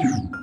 you